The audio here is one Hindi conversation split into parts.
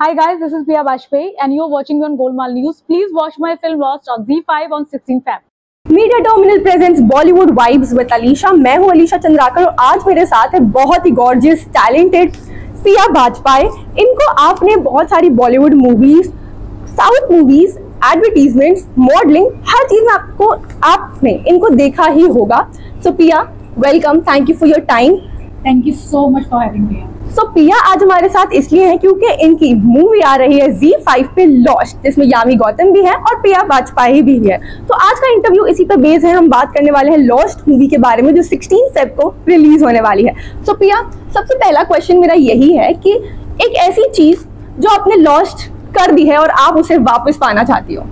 Hi guys, this is Priya Bajpayee and you're watching me on Golmaal News. Please watch my film Lost on Z5 on 16 Feb. Media terminal presents Bollywood vibes with Alisha मैं हूँ अलीशा चंद्राकर और आज मेरे साथ है बहुत ही गॉर्जियस टैलेंटेड पिया बाजपाई इनको आपने बहुत सारी Bollywood movies south movies advertisements modelling हर चीज़ में आपको आपने इनको देखा ही होगा so Piya welcome thank you for your time Thank you so much for having me. So Piya आज हमारे साथ इसलिए है क्योंकि इनकी मूवी आ रही है जी फाइव पे लॉस्ट जिसमें यामी गौतम भी है और पिया वाजपेयी भी है। तो आज का इंटरव्यू इसी पर बेस है। हम बात करने वाले हैं लॉस्ट मूवी के बारे में जो 16 फेब को रिलीज़ होने वाली है। सो so, पिया सबसे पहला क्वेश्चन मेरा यही है कि एक ऐसी चीज़ जो आपने लॉस्ट कर दी है और आप उसे वापस पाना चाहती हो?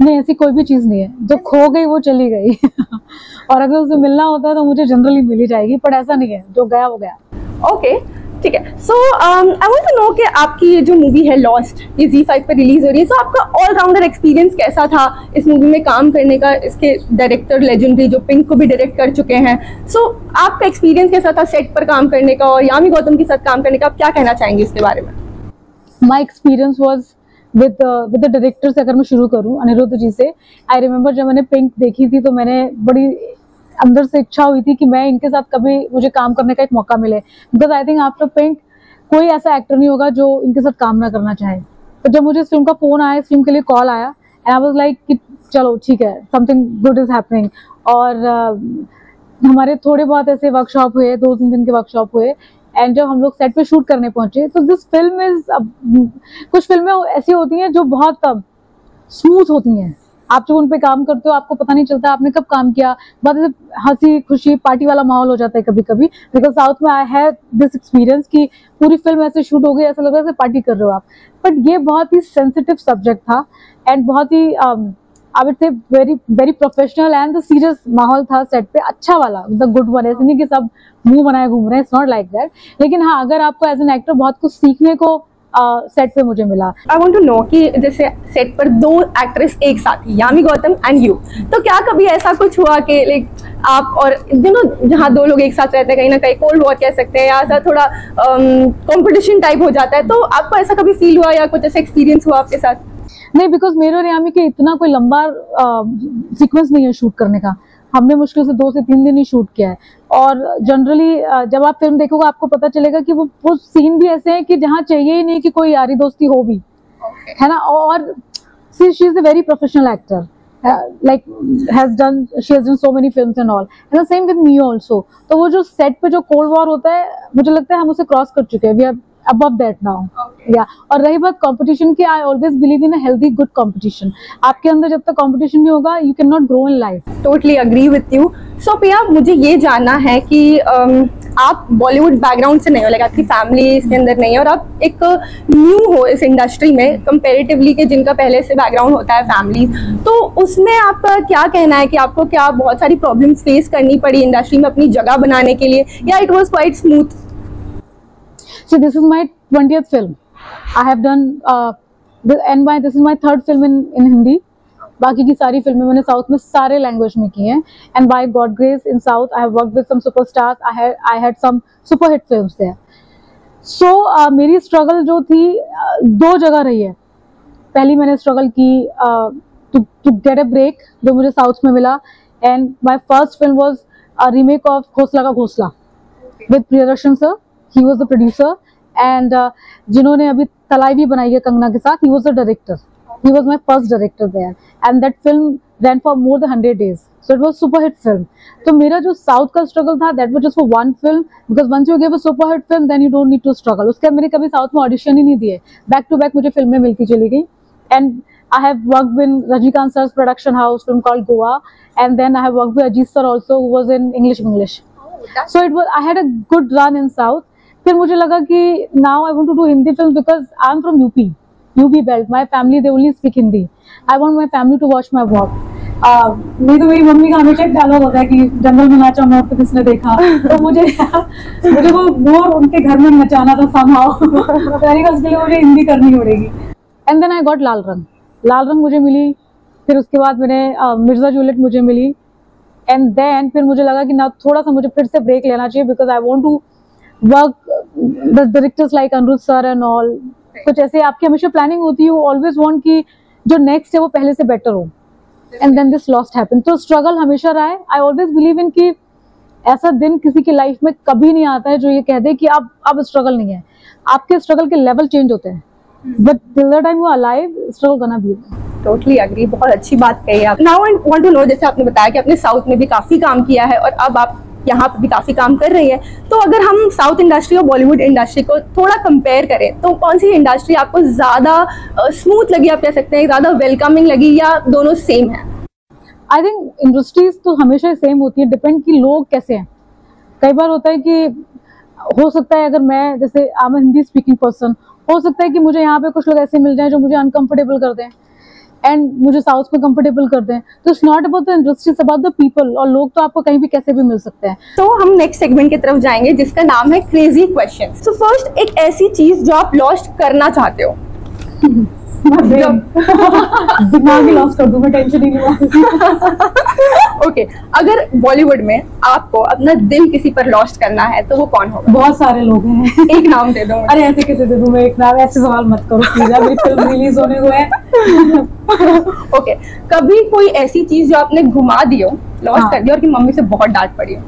नहीं ऐसी कोई भी चीज़ नहीं है। जो खो गई वो चली गई। और अगर उसे मिलना होता है तो मुझे जनरली मिल ही जाएगी पर ऐसा नहीं है जो गया वो गया। ओके ठीक है। So I want to know कि आपकी ये जो मूवी है लॉस्ट ये जी फाइव पर रिलीज़ हो रही है सो so, आपका ऑल राउंडर एक्सपीरियंस कैसा था इस मूवी में काम करने का? इसके डायरेक्टर लेजेंडरी जो पिंक को भी डायरेक्ट कर चुके हैं। सो so, आपका एक्सपीरियंस कैसा था सेट पर काम करने का और यामी गौतम के साथ काम करने का? आप क्या कहना चाहेंगे इसके बारे में? My experience was with with the director से अगर मैं शुरू करूँ अनिरुद्ध जी से आई रिमेम्बर जब मैंने पिंक देखी थी तो मैंने बड़ी अंदर से इच्छा हुई थी कि मैं इनके साथ कभी मुझे काम करने का एक मौका मिले। Because I think after Pink कोई ऐसा एक्टर नहीं होगा जो इनके साथ काम ना करना चाहे। तो जब मुझे इस फ़िल्म का फ़ोन आया इस फ़िल्म के लिए कॉल आया एंड आई वाज लाइक कि चलो ठीक है समथिंग गुड इज़ हैपनिंग और uh, हमारे थोड़े बहुत ऐसे वर्कशॉप हुए दो तीन दिन के वर्कशॉप हुए एंड जब हम लोग सेट पे शूट करने पहुँचे तो दिस फ़िल्म इज़ कुछ फ़िल्में ऐसी होती हैं जो बहुत स्मूथ होती हैं। आप जब उन पे काम करते हो, आपको पता नहीं चलता आपने कब काम किया। बहुत हँसी, खुशी पार्टी वाला माहौल हो जाता है कभी कभी बिकॉज़ साउथ में आई हैव दिस एक्सपीरियंस कि पूरी फ़िल्म ऐसे शूट हो गई, ऐसा लग रहा है पार्टी कर रहे हो आप। बट ये बहुत ही सेंसिटिव सब्जेक्ट था एंड बहुत ही I would say very very professional and serious माहौल था सेट पे अच्छा वाला द गुड वन ऐसे नहीं कि सब मुँह बनाए घूम रहे हैं इट्स नॉट लाइक दैट लेकिन हाँ अगर आपको एज एन एक्टर बहुत कुछ सीखने को सेट uh, पे मुझे मिला। आई वांट टू नो कि जैसे सेट पर दो एक्ट्रेस एक साथ यामी गौतम एंड यू तो क्या कभी ऐसा कुछ हुआ कि लाइक आप और यू नो जहाँ दो लोग एक साथ रहते हैं कहीं ना कहीं कोल्ड वॉर कह सकते हैं या ऐसा थोड़ा कंपटीशन um, टाइप हो जाता है तो आपको ऐसा कभी फील हुआ या कुछ ऐसा एक्सपीरियंस हुआ आपके साथ? नहीं बिकॉज़ मेरे और यामी के इतना कोई लंबा सीक्वेंस नहीं है शूट करने का। हमने मुश्किल से दो से तीन दिन ही शूट किया है। और जनरली जब आप फ़िल्म देखोगे आपको पता चलेगा कि वो वो सीन भी ऐसे हैं कि जहाँ चाहिए ही नहीं कि कोई यारी दोस्ती हो भी। Okay. है ना? और see she is a very professional actor like has done she has done so many films and all. And the same with me also. तो वो जो सेट पे जो कोल्ड वॉर होता है मुझे लगता है हम उसे क्रॉस कर चुके हैं। We are above that now. Okay. yeah. और रही बात कंपटीशन की I always believe in healthy good competition आपके अंदर जब तक कंपटीशन नहीं होगा you can not grow in life totally agree with you so Piya मुझे ये जानना है कि um, आप बॉलीवुड बैकग्राउंड से नहीं हो लाइक आपकी फैमिली इसके अंदर नहीं है और आप एक न्यू हो इस इंडस्ट्री में कंपेरेटिवली के जिनका पहले से बैकग्राउंड होता है फैमिली तो उसमें आपका क्या कहना है कि आपको क्या बहुत सारी प्रॉब्लम्स फेस करनी पड़ी इंडस्ट्री में अपनी जगह बनाने के लिए? या it was quite smooth So this is my 20th film. I have done uh, the, and my this is my third film in in Hindi. बाकी की सारी फ़िल्में मैंने साउथ में सारे लैंग्वेज में की हैं. And by God grace in south I have work with some superstars I had I had some super hit films there so मेरी स्ट्रगल जो थी uh, दो जगह रही है. पहली मैंने स्ट्रगल की टू गेट अ ब्रेक जो मुझे साउथ में मिला. And my first film was remake of Ghosla ka Ghosla with Priyadarshan sir He was the producer and जिन्होंने अभी तलाई भी बनाई है कंगना के साथ he was the director he was my first director there and that film ran for more than 100 days so it was super hit film तो मेरा जो साउथ का स्ट्रगल था that was just for one film because once you give a super hit film then you don't need to struggle उसके बाद मैंने कभी साउथ में ऑडिशन ही नहीं दिए बैक टू बैक मुझे फिल्में मिलती चली गई and I have worked in Rajnikant sir's production house film called Goa and then I have worked with Ajit sir also who was in English English. Oh, so it was I had a good run in South फिर मुझे लगा कि now I want to do Hindi film because I am from UP UP belt my family they only speak Hindi I want my family to watch my work नहीं तो मेरी मम्मी का हमेशा एक डायलॉग होता है कि जंगल में नाचा मोर तो किसने देखा? तो मुझे मुझे वो मोर उनके घर में नचाना था समहाउ तो उसके लिए मुझे हिंदी करनी पड़ेगी. And then I got Lal Rang Lal Rang मुझे मिली, फिर उसके बाद मैंने मिर्ज़ा जूलियट मुझे मिली. एंड देन फिर मुझे लगा कि ना, थोड़ा सा मुझे फिर से ब्रेक लेना चाहिए because I want to work the directors like Aniruddh sir and all कुछ ऐसे आपकी हमेशा प्लानिंग होती है ऑलवेज वांट कि जो नेक्स्ट है वो पहले से बेटर हो। And then this lost happen तो स्ट्रगल हमेशा रहा है। आई ऑलवेज बिलीव इन कि ऐसा दिन किसी की लाइफ में कभी नहीं आता है जो ये कह दे कि अब अब स्ट्रगल नहीं है। आपके स्ट्रगल के लेवल चेंज होते हैं। But till the time you alive struggle करना भी टोटली अग्री बहुत अच्छी बात कही आप। Now I want to know जैसे आपने बताया कि आपने साउथ में भी काफ़ी काम किया है और अब आप यहाँ पर भी काफ़ी काम कर रही है। तो अगर हम साउथ इंडस्ट्री और बॉलीवुड इंडस्ट्री को थोड़ा कंपेयर करें तो कौन सी इंडस्ट्री आपको ज़्यादा स्मूथ लगी आप कह सकते हैं, ज़्यादा वेलकमिंग लगी या दोनों सेम है? आई थिंक इंडस्ट्रीज़ तो हमेशा सेम होती है डिपेंड कि लोग कैसे हैं। कई बार होता है कि हो सकता है अगर मैं, जैसे I am Hindi speaking person हो सकता है कि मुझे यहाँ पे कुछ लोग ऐसे मिल जाए जो मुझे अनकंफर्टेबल कर दें। एंड मुझे साउथ में कंफर्टेबल कर दें तो it's not about the industry about the people और लोग तो आपको कहीं भी कैसे भी मिल सकते हैं। तो so, हम नेक्स्ट सेगमेंट की तरफ़ जाएँगे जिसका नाम है क्रेजी क्वेश्चन सो फ़र्स्ट एक ऐसी चीज़ जो आप लॉस्ट करना चाहते हो। दिमाग ही लॉस कर दूँ मैं टेंशन ही नहीं ओके अगर बॉलीवुड में आपको अपना दिल किसी पर लॉस्ट करना है तो वो कौन होगा? बहुत सारे लोग हैं। एक नाम दे दो अरे ऐसे कैसे दे दूँ मैं? एक नाम ऐसे सवाल मत करो प्लीज़ मेरी फ़िल्म रिलीज़ होने को है। ओके कभी कोई ऐसी चीज़ जो आपने घुमा दी हो लॉस्ट हाँ। कर दी और की मम्मी से बहुत डांट पड़ी हो?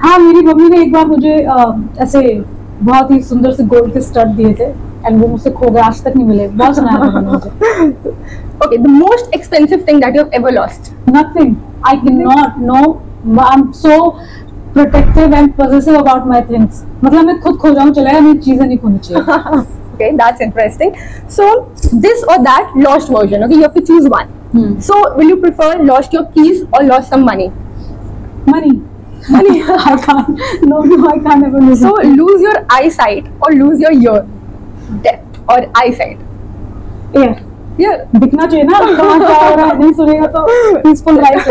हाँ मेरी मम्मी ने एक बार मुझे अ, ऐसे बहुत ही सुंदर से गोल्ड के स्टड दिए थे। एल्बम उससे खो गए आज तक नहीं मिले। बहुत सुना okay the most expensive thing that you have ever lost nothing I can not no I am so protective and possessive about my things मतलब मैं खुद खो जाऊँ चला जाए मैं चीज़ें नहीं खोनी चाहिए। Okay that's interesting so this और that lost version okay you have to choose one so will you prefer lost your keys और lost some money money money I can't no no I can't ever lose so lose your eyesight और लूज योर ईयर डेप्थ और आई साइड दिखना चाहिए ना कहाँ क्या हो रहा नहीं सुनेगा तो peaceful life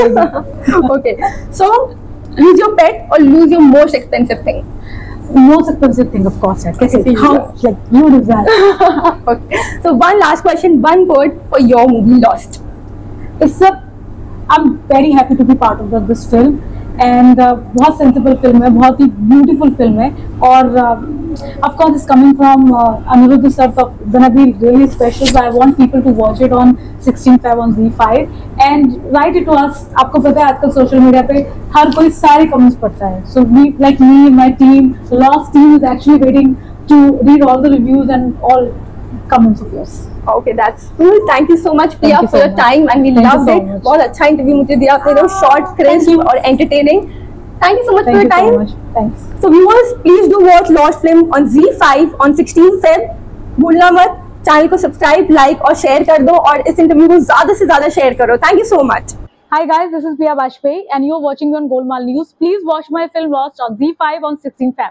okay so lose your pet और lose your most expensive thing question film बहुत है बहुत ही ब्यूटीफुल फ़िल्म है। और uh, of course it's coming from uh, Anirudh sir so gonna be really special so I want people to watch it on 16 Feb on Z5 and write it to us आपको पता है आजकल सोशल मीडिया पे हर कोई सारे कमेंट्स पढ़ता है so we like me my team lost team is actually waiting to read all the reviews and all comments of yours Okay, that's cool. Thank you so much, Priya, Thank you for so your much. time and we Thank loved so it. much. बहुत अच्छा इंटरव्यू मुझे दिया आपने शॉर्ट क्रिस्प और entertaining Thank you so much for thank your you so time much thanks So viewers, please do watch Lost Film on Z5 on 16 Feb. भूलना मत चैनल को सब्सक्राइब लाइक और शेयर कर दो और इस इंटरव्यू को ज्यादा से ज्यादा शेयर करो thank you so much Hi guys, this is Priya Bajpayee and you're watching me on Golmaal News. Please watch my film Lost on Z5 on 16 Feb.